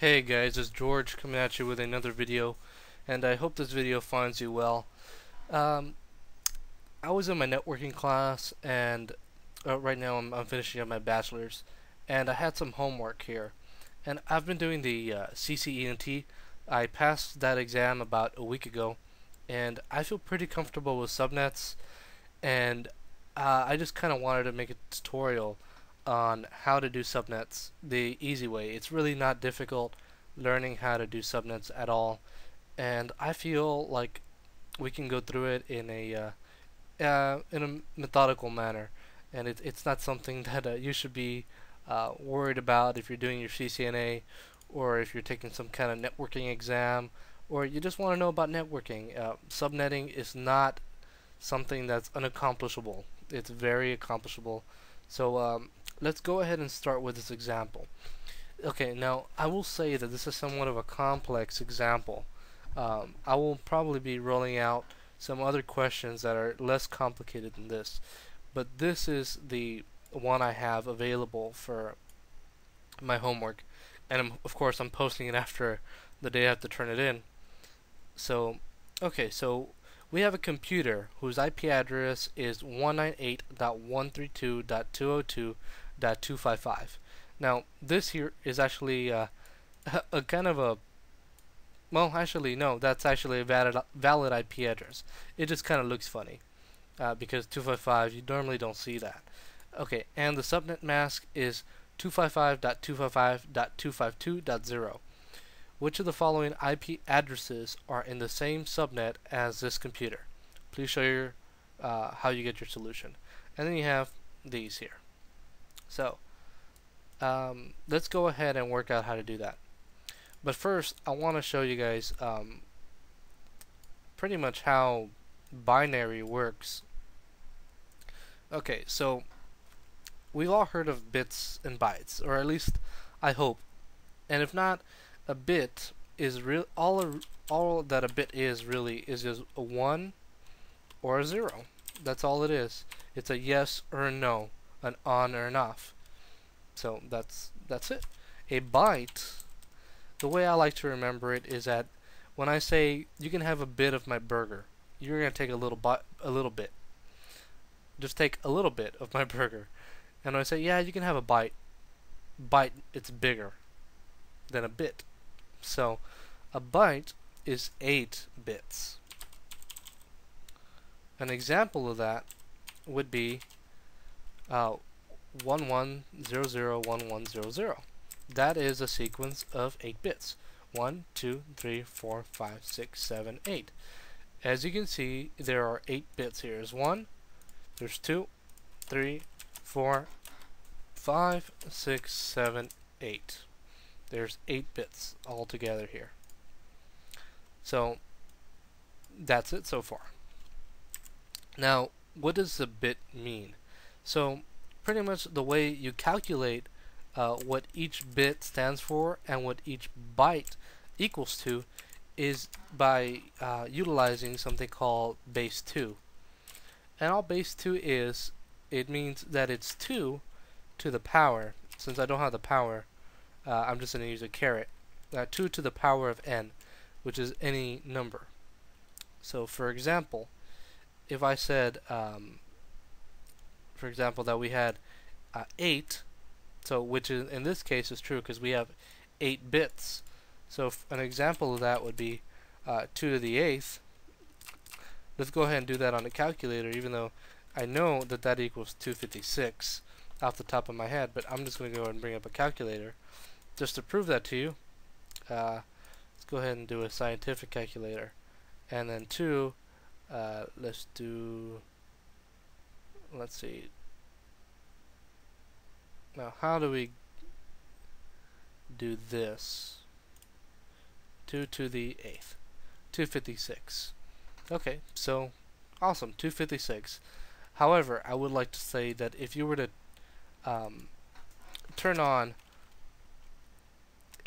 Hey guys, it's George coming at you with another video, and I hope this video finds you well. Um, I was in my networking class, and uh, right now I'm, I'm, finishing up my bachelor's, and I had some homework here. And I've been doing the uh, CCENT. I passed that exam about a week ago, and I feel pretty comfortable with subnets, and uh, I just kind of wanted to make a tutorial on how to do subnets the easy way. It's really not difficult learning how to do subnets at all, and I feel like we can go through it in a uh, uh, in a methodical manner, and it, it's not something that uh, you should be uh, worried about if you're doing your CCNA or if you're taking some kind of networking exam or you just want to know about networking. Uh, subnetting is not something that's unaccomplishable. It's very accomplishable. So um, let's go ahead and start with this example. Okay, now I will say that this is somewhat of a complex example. Um, I will probably be rolling out some other questions that are less complicated than this, but this is the one I have available for my homework, and I'm, of course I'm posting it after the day I have to turn it in. So, okay, so we have a computer whose IP address is 198.132.202 255. Now, this here is actually uh, a kind of a well, actually, no, that's actually a valid, valid IP address. It just kind of looks funny uh, because 255, you normally don't see that. Okay, and the subnet mask is 255.255.252.0. Which of the following IP addresses are in the same subnet as this computer? Please show your uh, how you get your solution. And then you have these here. So um, let's go ahead and work out how to do that. But first, I want to show you guys um, pretty much how binary works. Okay, so we've all heard of bits and bytes, or at least I hope. And if not, a bit is real. All a, all that a bit is really is just a one or a zero. That's all it is. It's a yes or a no an on or an off. So that's that's it. A byte, the way I like to remember it is that when I say you can have a bit of my burger, you're gonna take a little bite, a little bit. Just take a little bit of my burger, and I say yeah, you can have a bite. Bite, it's bigger than a bit. So, a byte is eight bits. An example of that would be uh, 11001100. That is a sequence of 8 bits. 1, 2, 3, 4, 5, 6, 7, 8. As you can see, there are 8 bits here. There's 1, there's 2, 3, 4, 5, 6, 7, 8. There's 8 bits altogether here. So, that's it so far. Now, what does the bit mean? So pretty much the way you calculate uh, what each bit stands for and what each byte equals to is by uh, utilizing something called base 2. And all base 2 is, it means that it's 2 to the power. Since I don't have the power, uh, I'm just going to use a caret. Uh, 2 to the power of n, which is any number. So for example, if I said um, for example, that we had uh, 8, so which is, in this case is true because we have 8 bits. So an example of that would be uh, 2 to the 8th. Let's go ahead and do that on the calculator, even though I know that that equals 256 off the top of my head, but I'm just going to go ahead and bring up a calculator just to prove that to you. Uh, let's go ahead and do a scientific calculator. And then 2, uh, let's do let's see. Now, how do we do this? 2 to the 8th. 256. Okay, so awesome, 256. However, I would like to say that if you were to um, turn on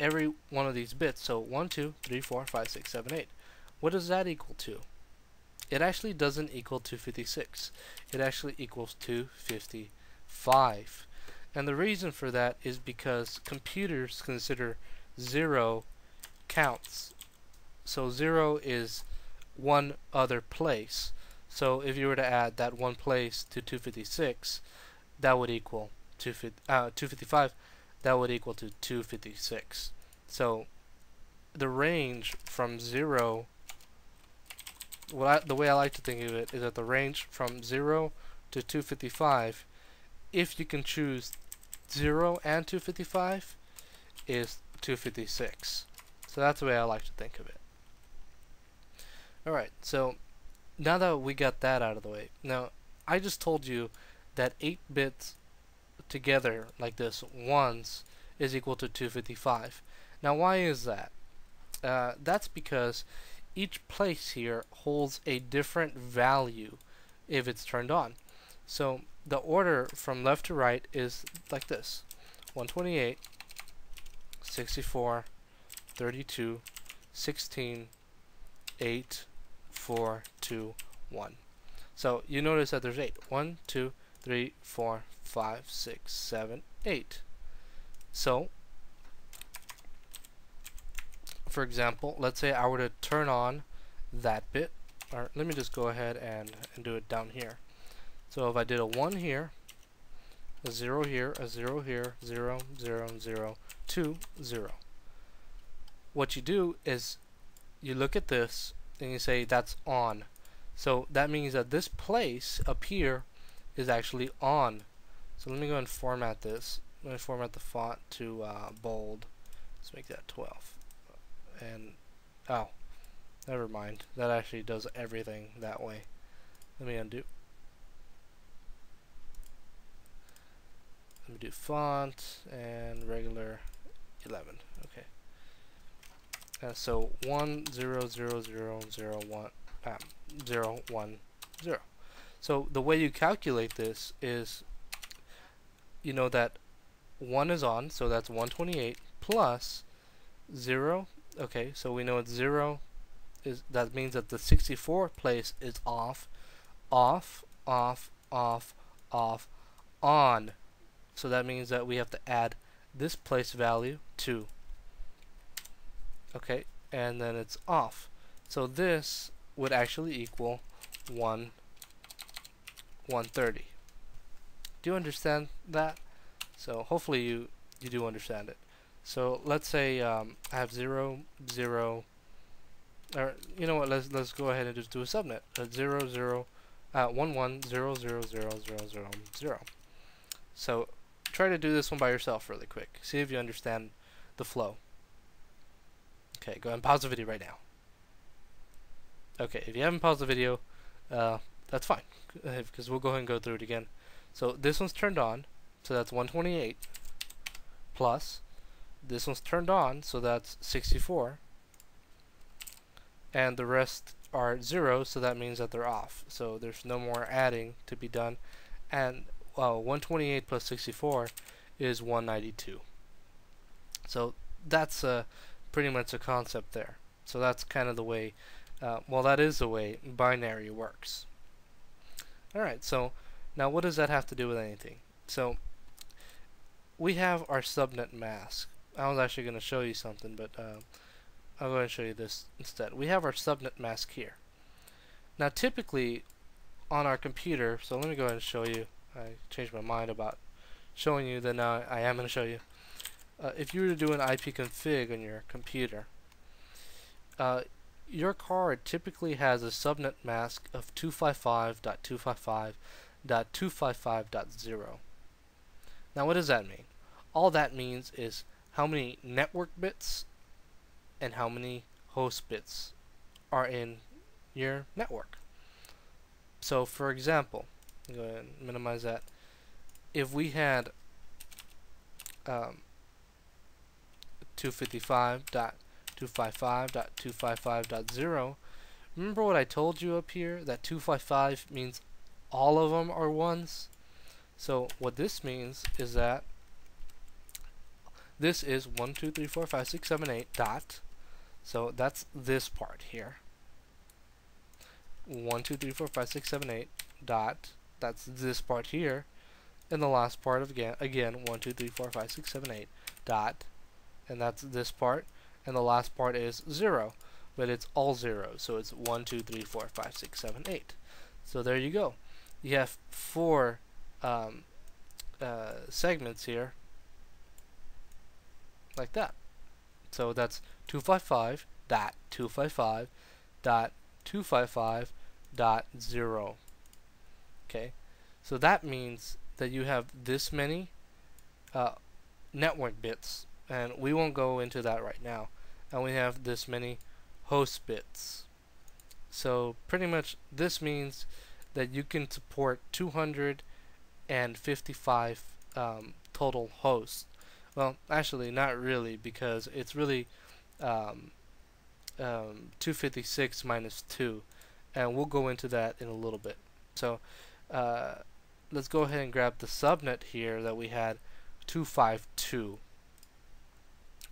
every one of these bits, so 1, 2, 3, 4, 5, 6, 7, 8, what does that equal to? It actually doesn't equal 256. It actually equals 255. And the reason for that is because computers consider 0 counts. So 0 is one other place. So if you were to add that one place to 256, that would equal 255, uh, that would equal to 256. So the range from 0 what I, the way I like to think of it is that the range from 0 to 255 if you can choose 0 and 255 is 256 so that's the way I like to think of it. Alright so now that we got that out of the way now I just told you that 8 bits together like this once is equal to 255 now why is that? Uh, that's because each place here holds a different value if it's turned on. So the order from left to right is like this. 128, 64, 32, 16, 8, 4, 2, 1. So you notice that there's 8. 1, 2, 3, 4, 5, 6, 7, 8. So for example, let's say I were to turn on that bit, or let me just go ahead and, and do it down here. So if I did a 1 here, a 0 here, a 0 here, 0, 0, 0, 2, 0. What you do is you look at this and you say that's on. So that means that this place up here is actually on. So let me go and format this. Let me format the font to uh, bold. Let's make that 12 and oh never mind. That actually does everything that way. Let me undo. Let me do font and regular 11 okay. Uh, so 1 0 0 0 0 1 um, 0 1 0 so the way you calculate this is you know that 1 is on so that's 128 plus 0 okay so we know it's 0 is that means that the 64 place is off off off off off on. So that means that we have to add this place value to. Okay and then it's off. So this would actually equal 1 130 do you understand that? So hopefully you you do understand it so let's say um, I have 0, 0, or you know what, let's, let's go ahead and just do a subnet. Uh, 0, 0, uh, 1, 1, 0, 0, 0, 0, 0, 0. So try to do this one by yourself really quick. See if you understand the flow. Okay, go ahead and pause the video right now. Okay, if you haven't paused the video, uh, that's fine, because we'll go ahead and go through it again. So this one's turned on, so that's 128 plus this one's turned on so that's 64 and the rest are 0 so that means that they're off. So there's no more adding to be done. And well, 128 plus 64 is 192 so that's uh, pretty much a concept there. So that's kind of the way uh, well that is the way binary works. Alright so now what does that have to do with anything? So we have our subnet mask I was actually going to show you something, but uh, I'll go ahead and show you this instead. We have our subnet mask here. Now typically on our computer, so let me go ahead and show you. I changed my mind about showing you, then now I am going to show you. Uh, if you were to do an IP config on your computer, uh, your card typically has a subnet mask of 255.255.255.0. Now what does that mean? All that means is how many network bits and how many host bits are in your network. So for example, go ahead and minimize that. If we had um, 255.255.255.0, remember what I told you up here? That 255 means all of them are ones. So what this means is that this is 1, 2, 3, 4, 5, 6, 7, 8 dot. So that's this part here. 1, 2, 3, 4, 5, 6, 7, 8 dot. That's this part here. And the last part of again, again 1, 2, 3, 4, 5, 6, 7, 8 dot. and that's this part, and the last part is 0, but it's all zeros, so it's 1, 2, 3, 4, 5, 6, 7, 8. So there you go. You have four um, uh, segments here, like that. So that's 255 dot 255 dot 255 dot 0. Okay, so that means that you have this many uh, network bits, and we won't go into that right now. And we have this many host bits. So pretty much this means that you can support 255 um, total hosts. Well, actually, not really, because it's really um, um, 256 minus 2, and we'll go into that in a little bit. So uh, let's go ahead and grab the subnet here that we had 252.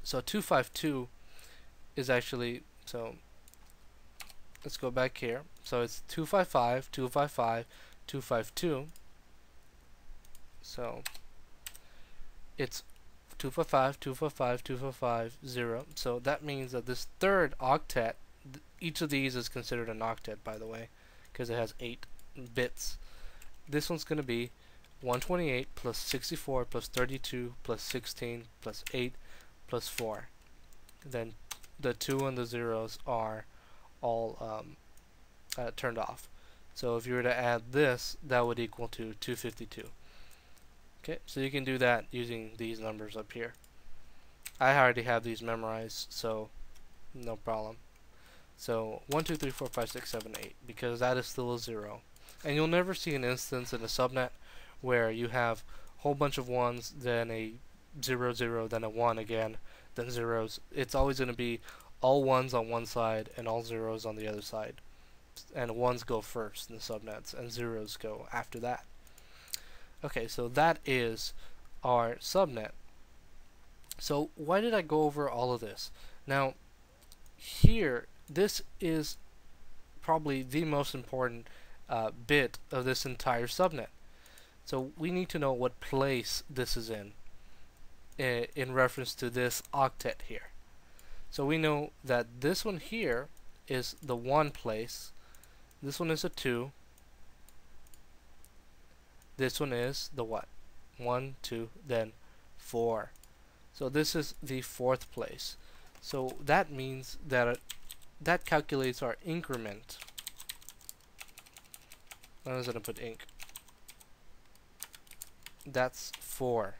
So 252 is actually, so let's go back here. So it's 255, 255, 252. So it's 255, 255, 255, 0. So that means that this third octet, th each of these is considered an octet, by the way, because it has 8 bits. This one's going to be 128 plus 64 plus 32 plus 16 plus 8 plus 4. Then the 2 and the zeros are all um, uh, turned off. So if you were to add this, that would equal to 252. Okay, so you can do that using these numbers up here. I already have these memorized, so no problem. So 1, 2, 3, 4, 5, 6, 7, 8, because that is still a 0. And you'll never see an instance in a subnet where you have a whole bunch of 1s, then a 0, 0, then a 1 again, then zeros. It's always going to be all 1s on one side and all zeros on the other side. And 1s go first in the subnets, and zeros go after that. Okay, so that is our subnet. So why did I go over all of this? Now, here, this is probably the most important uh, bit of this entire subnet. So we need to know what place this is in, in, in reference to this octet here. So we know that this one here is the one place, this one is a two, this one is the what? 1, 2, then 4. So this is the fourth place. So that means that uh, that calculates our increment. I was going to put inc. That's 4.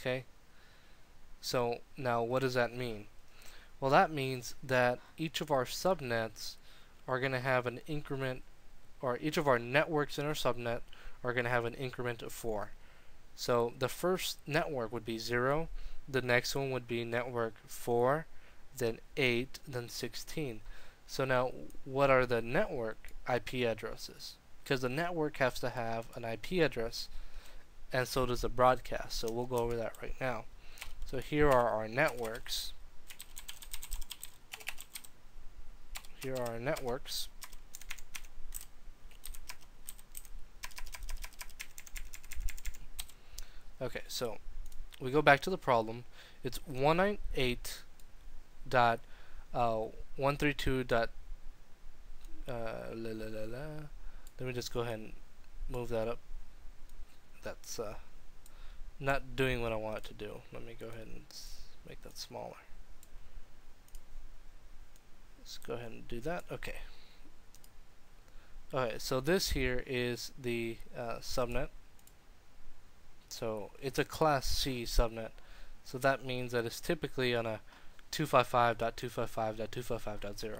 Okay? So now what does that mean? Well that means that each of our subnets are going to have an increment or each of our networks in our subnet are going to have an increment of 4. So the first network would be 0, the next one would be network 4, then 8, then 16. So now what are the network IP addresses? Because the network has to have an IP address and so does the broadcast. So we'll go over that right now. So here are our networks. Here are our networks. Okay, so we go back to the problem. It's 198 dot uh, 132 dot uh. Let me just go ahead and move that up. That's uh, not doing what I want it to do. Let me go ahead and make that smaller. Let's go ahead and do that. Okay. alright so this here is the uh, subnet so it's a class C subnet. So that means that it's typically on a 255.255.255.0.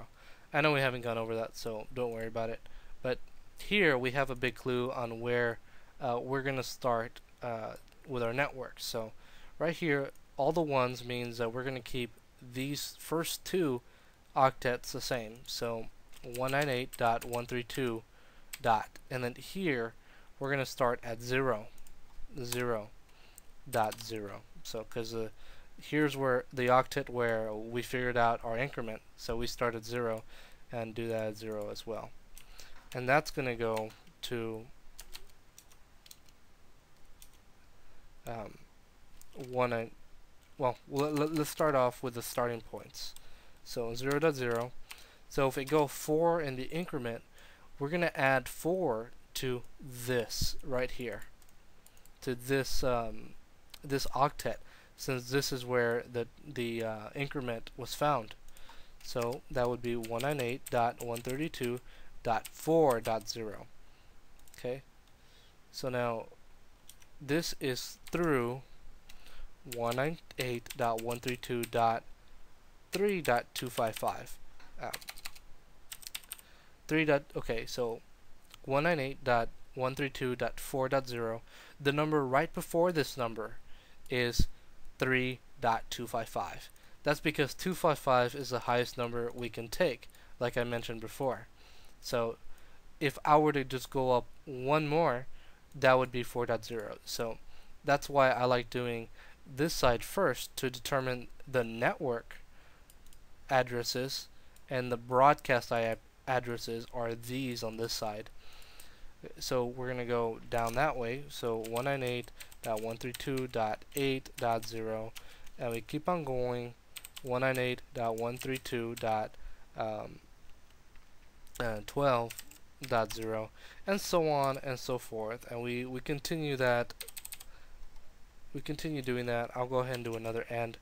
I know we haven't gone over that, so don't worry about it. But here we have a big clue on where uh, we're going to start uh, with our network. So right here, all the ones means that we're going to keep these first two octets the same. So 198.132 dot. And then here, we're going to start at 0 zero dot zero. So because uh, here's where the octet where we figured out our increment. So we start at zero and do that at zero as well. And that's going to go to um, one well, let, us start off with the starting points. So 0 dot 0. So if we go 4 in the increment, we're going to add 4 to this right here, to this um, this octet, since this is where the the uh, increment was found. So that would be 198.132.4.0. Okay. So now this is through 198.132.3.255. Um, 3. Dot, okay, so 198.132.4.0. The number right before this number is 3.255. That's because 255 is the highest number we can take, like I mentioned before. So if I were to just go up one more, that would be 4.0. So that's why I like doing this side first to determine the network addresses and the broadcast IP addresses are these on this side. So we're going to go down that way. So 198.132.8.0 and we keep on going. 198.132.12.0 um, uh, and so on and so forth. And we, we continue that. We continue doing that. I'll go ahead and do another end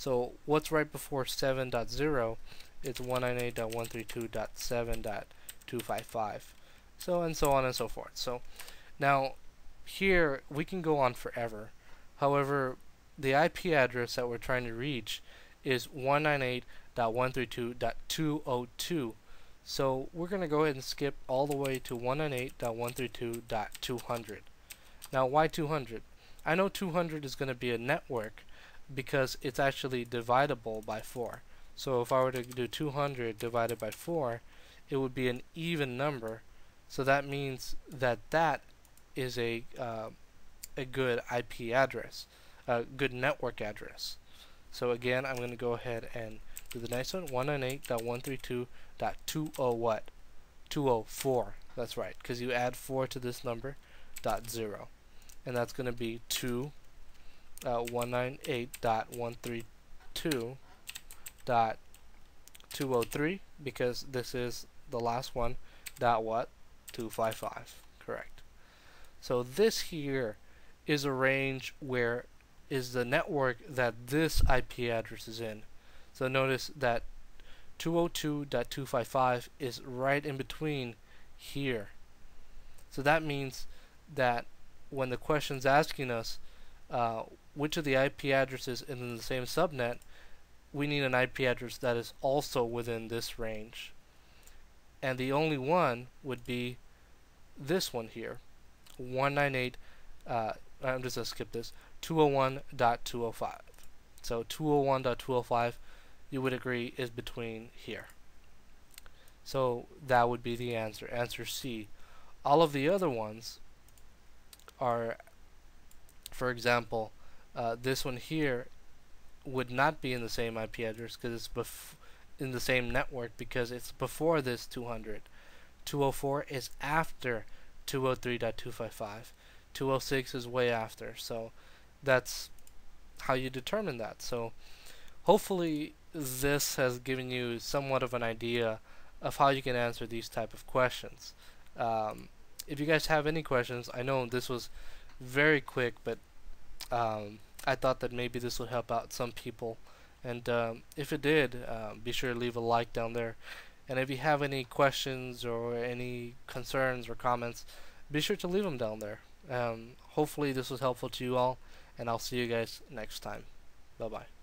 so what's right before 7.0 it's 198.132.7.255 so and so on and so forth. So now here we can go on forever. However the IP address that we're trying to reach is 198.132.202 so we're going to go ahead and skip all the way to 198.132.200 now why 200 I know 200 is going to be a network because it's actually dividable by 4 so if I were to do 200 divided by 4, it would be an even number. So that means that that is a uh, a good IP address, a good network address. So again, I'm going to go ahead and do the next one, 198.132.20 what? 204. That's right, because you add 4 to this number, dot 0. And that's going to be 2 uh, 198.132 dot 203 because this is the last one dot what 255 correct. So this here is a range where is the network that this IP address is in. So notice that 202.255 is right in between here. So that means that when the question's asking us uh, which of the IP addresses is in the same subnet we need an IP address that is also within this range. And the only one would be this one here, 198, uh, I'm just going to skip this, 201.205. So 201.205, you would agree, is between here. So that would be the answer, answer C. All of the other ones are, for example, uh, this one here would not be in the same IP address because it's in the same network because it's before this 200. 204 is after 203.255. 206 is way after. So that's how you determine that. So hopefully this has given you somewhat of an idea of how you can answer these type of questions. Um, if you guys have any questions, I know this was very quick, but um, I thought that maybe this would help out some people. And um, if it did, uh, be sure to leave a like down there. And if you have any questions or any concerns or comments, be sure to leave them down there. Um, hopefully this was helpful to you all, and I'll see you guys next time. Bye-bye.